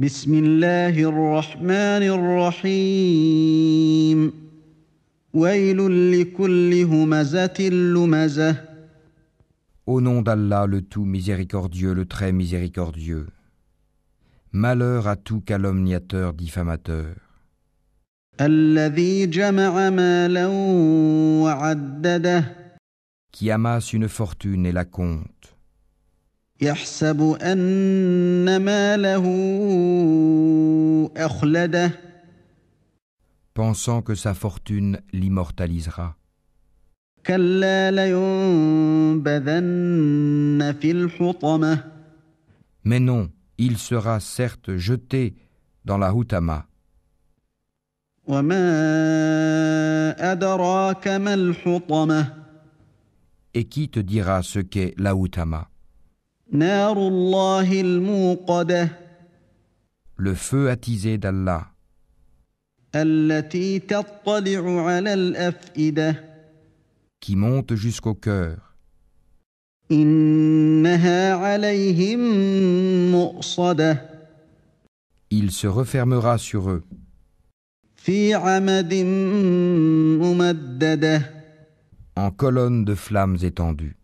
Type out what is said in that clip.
بسم الله الرحمن الرحيم ويل لكل همزة لمزة Au nom d'Allah, le tout miséricordieux, le très miséricordieux. Malheur à tout calomniateur diffamateur, الذي جمع مالا وعدده qui amasse une fortune et la compte, يحسب أن ماله أخلده pensant que sa fortune l'immortalisera. كلا لينبذن في الحطمة Mais non, il sera certes jeté dans la Houtama. وما أدراك ما الحطمة Et qui te dira ce qu'est la Houtama نار الله الموقدة le feu attisé d'Allah. Qui monte jusqu'au cœur. Il se refermera sur eux. En colonne de flammes étendues.